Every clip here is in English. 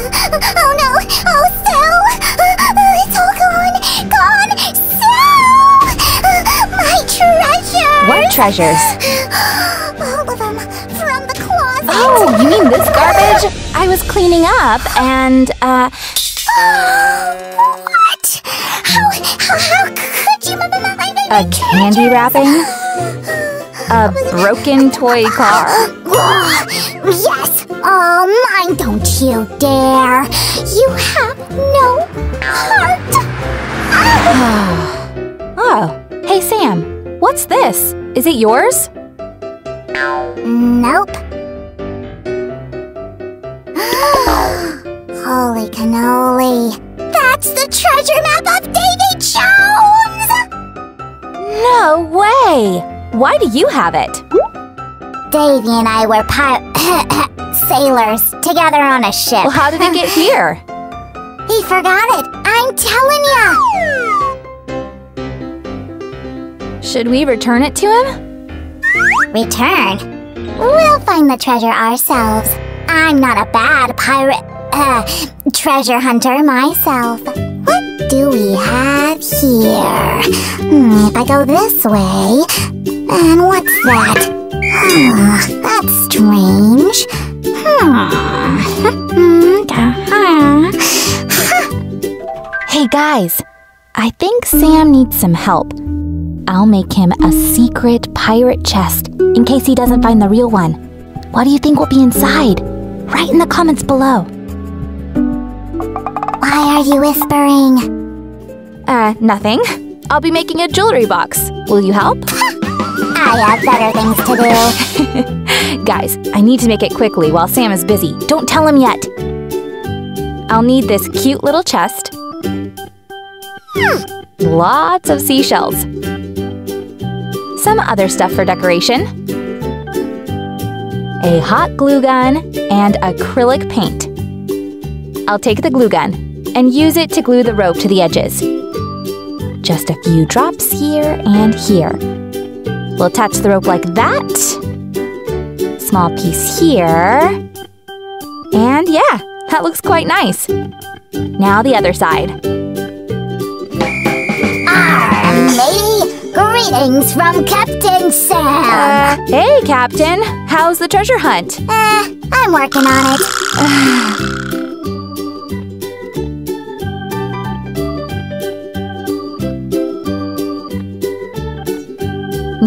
Oh no! Oh, Sal! It's all gone! Gone! Sal! My treasures! What treasures? All of them from the closet! Oh, you mean this garbage? I was cleaning up and, uh, what? How, how, how could you? a candy wrapping? A broken toy car? yes! Um, oh, mine, don't you dare! You have no heart! Oh, hey Sam, what's this? Is it yours? Nope. Holy cannoli! That's the treasure map of Davy Jones! No way! Why do you have it? Davy and I were pir- sailors together on a ship. Well, how did it get here? He forgot it. I'm telling ya. Should we return it to him? Return. We'll find the treasure ourselves. I'm not a bad pirate, uh, treasure hunter myself. What do we have here? Hmm, if I go this way, and what's that? That's strange. Hey guys, I think Sam needs some help. I'll make him a secret pirate chest in case he doesn't find the real one. What do you think will be inside? Write in the comments below. Why are you whispering? Uh, nothing. I'll be making a jewelry box. Will you help? I have better things to do. Guys, I need to make it quickly while Sam is busy. Don't tell him yet. I'll need this cute little chest. Lots of seashells. Some other stuff for decoration. A hot glue gun and acrylic paint. I'll take the glue gun and use it to glue the rope to the edges. Just a few drops here and here. We'll attach the rope like that. Small piece here. And yeah, that looks quite nice. Now the other side. Arr, matey! Greetings from Captain Sam! Uh, hey, Captain. How's the treasure hunt? Eh, I'm working on it.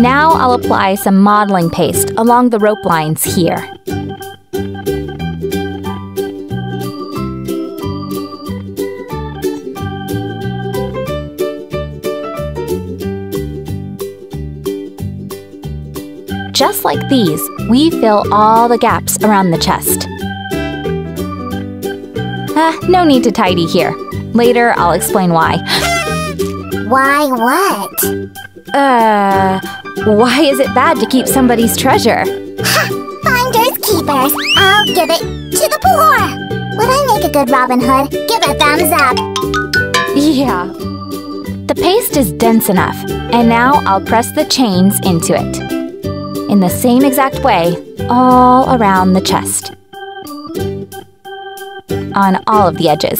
Now I'll apply some modeling paste along the rope lines here. Just like these, we fill all the gaps around the chest. Ah, no need to tidy here. Later, I'll explain why. Why what? Uh, why is it bad to keep somebody's treasure? Finders keepers. I'll give it to the poor. Would I make a good Robin Hood? Give a thumbs up. Yeah. The paste is dense enough, and now I'll press the chains into it. In the same exact way, all around the chest. On all of the edges.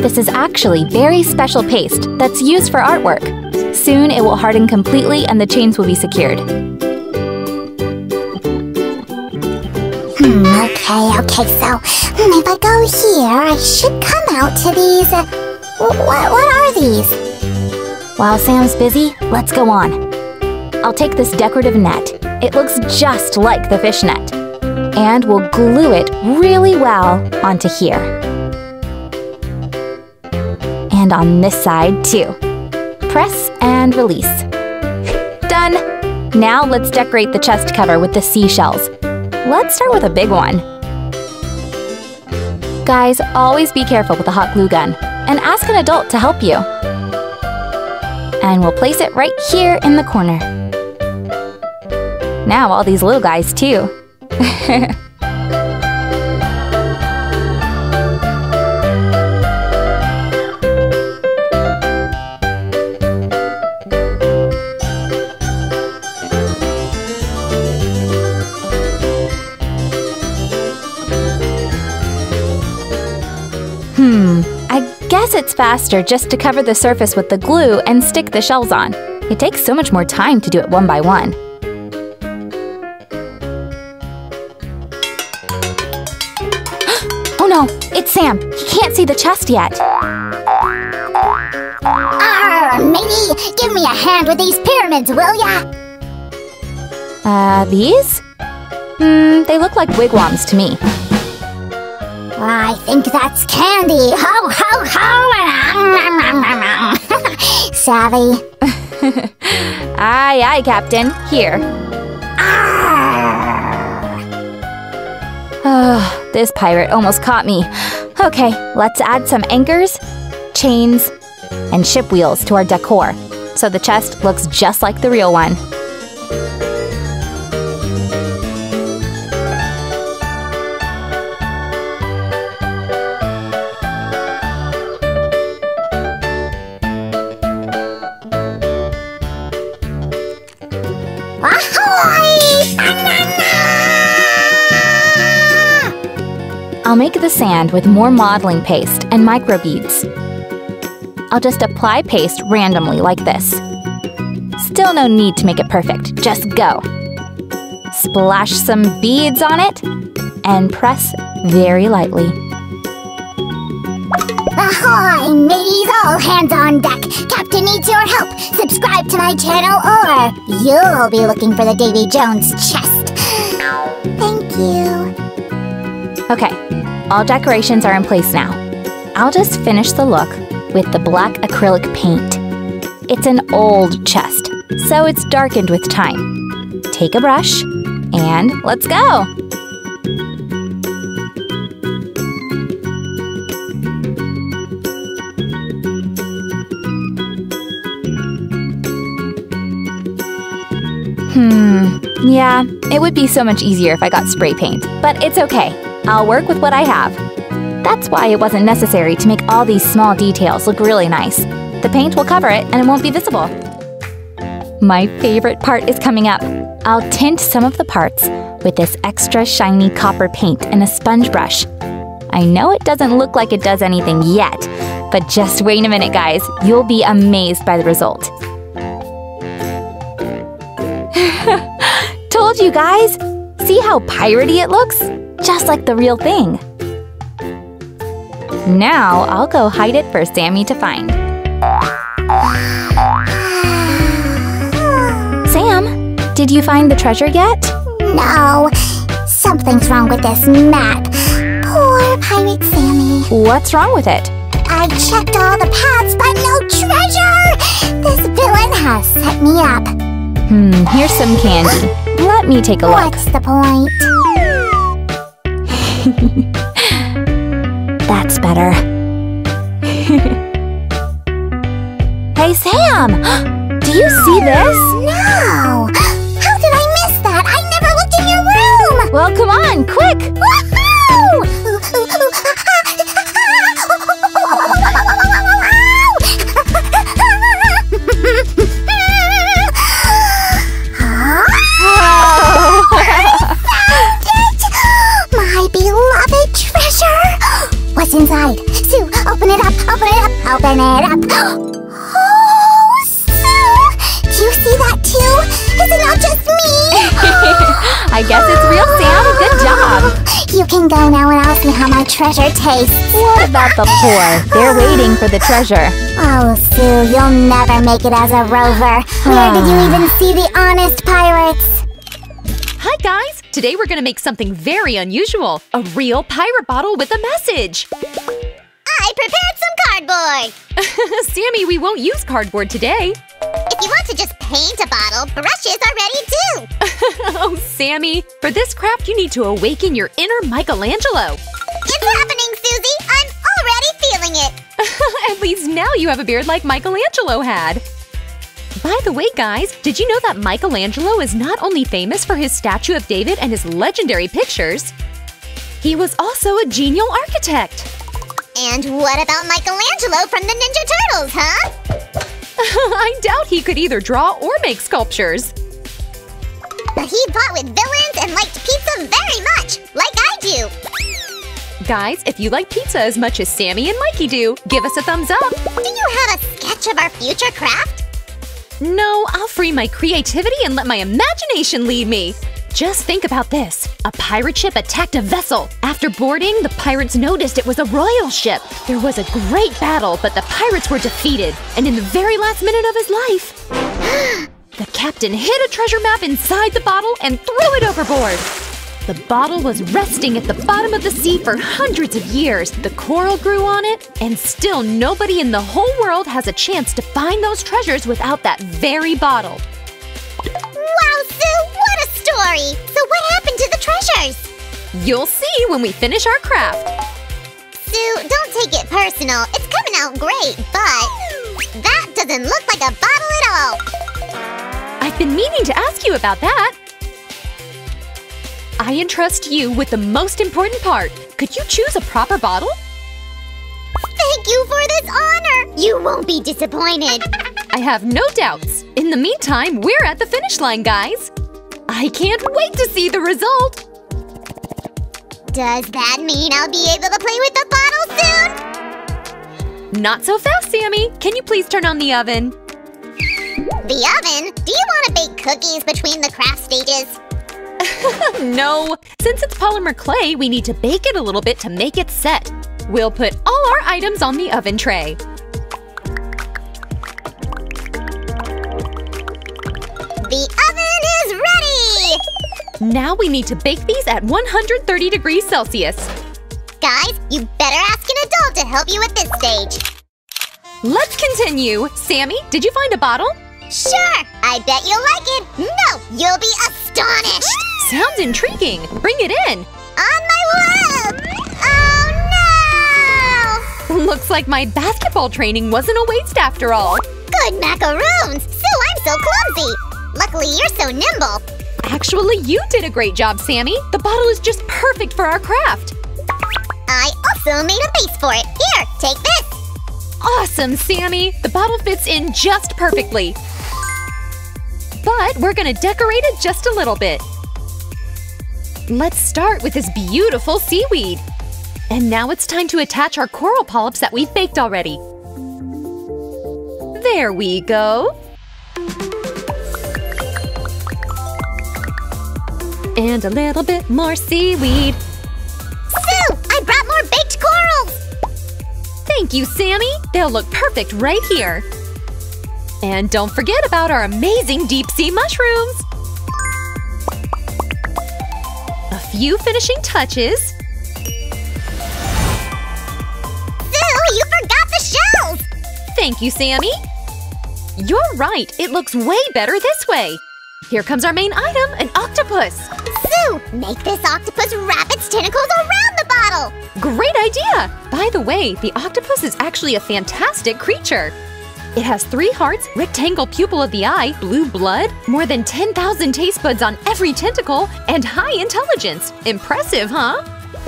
This is actually very special paste that's used for artwork. Soon it will harden completely and the chains will be secured. Hmm, okay, okay, so hmm, if I go here, I should come out to these. Uh, what, what are these? While Sam's busy, let's go on. I'll take this decorative net. It looks just like the fish net. And we'll glue it really well onto here. And on this side too. Press and release. Done! Now let's decorate the chest cover with the seashells. Let's start with a big one. Guys, always be careful with a hot glue gun and ask an adult to help you. And we'll place it right here in the corner. Now all these little guys too. faster just to cover the surface with the glue and stick the shells on. It takes so much more time to do it one by one. oh no, it's Sam. He can't see the chest yet. Arr, matey, give me a hand with these pyramids, will ya? Uh, these? Hmm, they look like wigwams to me. I think that's candy. Ho, ho, ho! Savvy. aye, aye, Captain. Here. Oh, this pirate almost caught me. Okay, let's add some anchors, chains, and ship wheels to our decor so the chest looks just like the real one. I'll make the sand with more modeling paste and microbeads. I'll just apply paste randomly like this. Still no need to make it perfect, just go. Splash some beads on it and press very lightly. Ahoy, mateys! All hands on deck! Captain needs your help! Subscribe to my channel or you'll be looking for the Davy Jones chest. Thank you. Okay, all decorations are in place now. I'll just finish the look with the black acrylic paint. It's an old chest, so it's darkened with time. Take a brush and let's go! Hmm, yeah, it would be so much easier if I got spray paint, but it's okay. I'll work with what I have. That's why it wasn't necessary to make all these small details look really nice. The paint will cover it and it won't be visible. My favorite part is coming up. I'll tint some of the parts with this extra shiny copper paint and a sponge brush. I know it doesn't look like it does anything yet, but just wait a minute, guys. You'll be amazed by the result. Told you guys! See how piratey it looks? Just like the real thing. Now I'll go hide it for Sammy to find. Sam, did you find the treasure yet? No, something's wrong with this map. Poor Pirate Sammy. What's wrong with it? I've checked all the paths, but no treasure! This villain has set me up. Hmm, here's some candy. Let me take a look. What's the point? That's better. hey, Sam! Do you see this? No! How did I miss that? I never looked in your room! Well, come on, quick! My What's inside? Sue, open it up, open it up, open it up! Oh, Sue! Do you see that too? Is it not just me? I guess it's real, Sam. Good job. You can go now and I'll see how my treasure tastes. What about the poor? They're waiting for the treasure. Oh, Sue, you'll never make it as a rover. Where did you even see the honest pirates? Hi, guys! Today we're gonna make something very unusual a real pirate bottle with a message! I prepared some cardboard. Sammy, we won't use cardboard today. If you want to just paint a bottle, brushes are ready too. oh, Sammy, for this craft you need to awaken your inner Michelangelo. It's happening, Susie. I'm already feeling it. At least now you have a beard like Michelangelo had. By the way, guys, did you know that Michelangelo is not only famous for his statue of David and his legendary pictures, he was also a genial architect. And what about Michelangelo from the Ninja Turtles, huh? I doubt he could either draw or make sculptures. But he fought with villains and liked pizza very much, like I do. Guys, if you like pizza as much as Sammy and Mikey do, give us a thumbs up. Do you have a sketch of our future craft? No, I'll free my creativity and let my imagination lead me. Just think about this. A pirate ship attacked a vessel. After boarding, the pirates noticed it was a royal ship. There was a great battle, but the pirates were defeated. And in the very last minute of his life, the captain hid a treasure map inside the bottle and threw it overboard. The bottle was resting at the bottom of the sea for hundreds of years. The coral grew on it, and still nobody in the whole world has a chance to find those treasures without that very bottle. Wow, Sue, what a story! So what happened to the treasures? You'll see when we finish our craft. Sue, don't take it personal. It's coming out great, but that doesn't look like a bottle at all. I've been meaning to ask you about that. I entrust you with the most important part. Could you choose a proper bottle? Thank you for this honor! You won't be disappointed. I have no doubts. In the meantime, we're at the finish line, guys. I can't wait to see the result. Does that mean I'll be able to play with the bottle soon? Not so fast, Sammy. Can you please turn on the oven? The oven? Do you want to bake cookies between the craft stages? no. Since it's polymer clay, we need to bake it a little bit to make it set. We'll put all our items on the oven tray. The oven is ready! Now we need to bake these at 130 degrees Celsius. Guys, you better ask an adult to help you at this stage. Let's continue. Sammy, did you find a bottle? Sure, I bet you'll like it. No, you'll be astonished. Sounds intriguing. Bring it in. On my way! Oh no! Looks like my basketball training wasn't a waste after all. Good macaroons! Sue, I'm so clumsy. Luckily, you're so nimble. Actually, you did a great job, Sammy. The bottle is just perfect for our craft. I also made a base for it. Here, take this. Awesome, Sammy! The bottle fits in just perfectly. But we're gonna decorate it just a little bit. Let's start with this beautiful seaweed. And now it's time to attach our coral polyps that we've baked already. There we go. And a little bit more seaweed. Sue, I brought more baked corals. Thank you, Sammy! They'll look perfect right here. And don't forget about our amazing deep sea mushrooms! A few finishing touches. Sue, you forgot the shells. Thank you, Sammy! You're right, it looks way better this way. Here comes our main item, an octopus. Sue, make this octopus wrap its tentacles around the bottle. Great idea! By the way, the octopus is actually a fantastic creature. It has three hearts, rectangle pupil of the eye, blue blood, more than 10,000 taste buds on every tentacle, and high intelligence. Impressive, huh?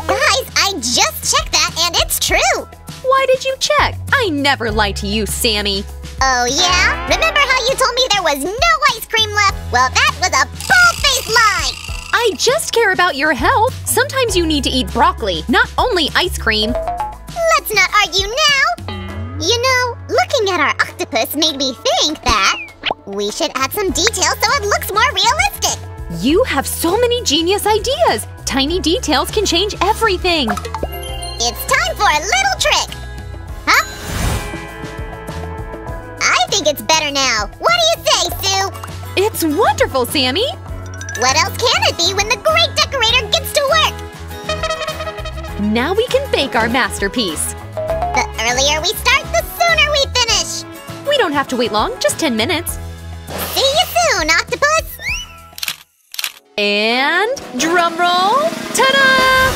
Guys, I just checked that and it's true. Why did you check? I never lie to you, Sammy. Oh yeah? Remember how you told me there was no ice cream left? Well, that was a full-faced lie. I just care about your health. Sometimes you need to eat broccoli, not only ice cream. Let's not argue now. You know, looking at our octopus made me think that we should add some details so it looks more realistic. You have so many genius ideas. Tiny details can change everything. It's time for a little trick. Huh? I think it's better now. What do you say, Sue? It's wonderful, Sammy. What else can it be when the great decorator gets to work? Now we can bake our masterpiece. The earlier we start, don't have to wait long, just 10 minutes. See you soon, Octopus! And drumroll, ta-da!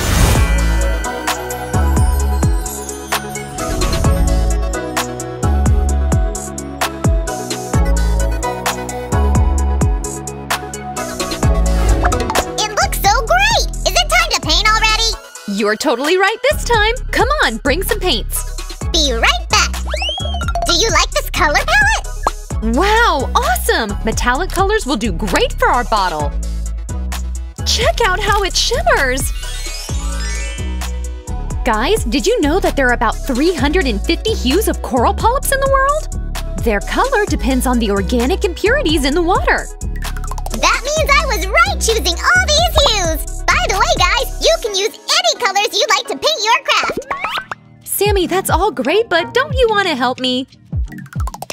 It looks so great! Is it time to paint already? You're totally right this time. Come on, bring some paints. Be right back! Do you like color palette? Wow, awesome! Metallic colors will do great for our bottle. Check out how it shimmers! Guys, did you know that there are about 350 hues of coral polyps in the world? Their color depends on the organic impurities in the water. That means I was right choosing all these hues! By the way, guys, you can use any colors you'd like to paint your craft! Sammy, that's all great, but don't you want to help me?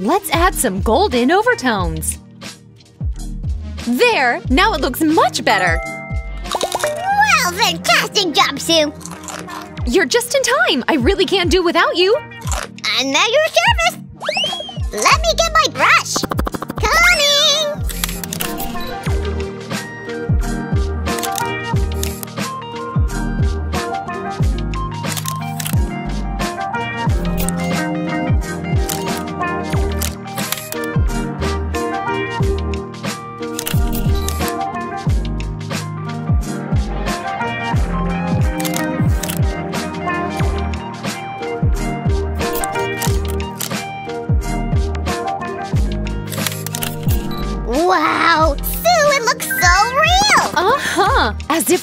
Let's add some golden overtones. There! Now it looks much better! Well, fantastic job, Sue! You're just in time! I really can't do without you! I'm at your service! Let me get my brush!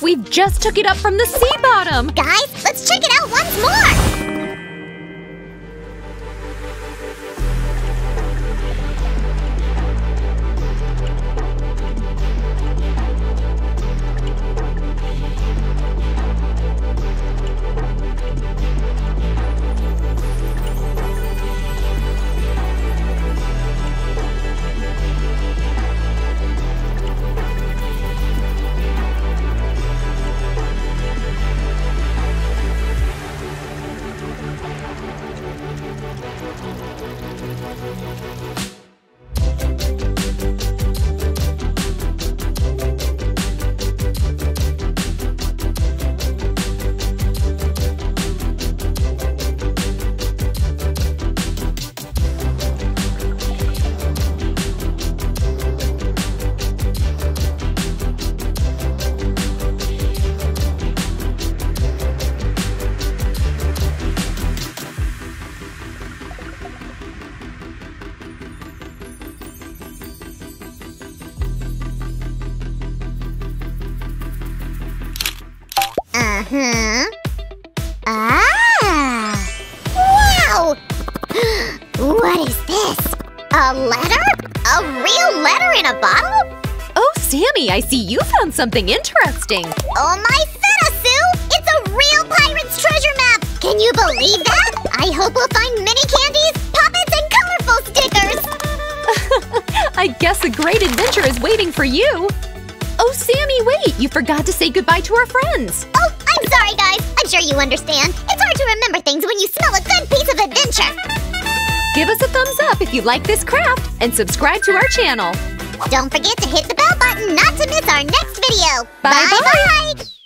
We just took it up from the sea bottom! Guys, let's check it out once more! Bottle? Oh, Sammy, I see you found something interesting! Oh my feta, Sue! It's a real pirate's treasure map! Can you believe that? I hope we'll find mini candies, puppets, and colorful stickers! I guess a great adventure is waiting for you! Oh, Sammy, wait! You forgot to say goodbye to our friends! Oh, I'm sorry, guys. I'm sure you understand. It's hard to remember things when you smell a good piece of adventure. Give us a thumbs up if you like this craft and subscribe to our channel. Don't forget to hit the bell button not to miss our next video. Bye-bye.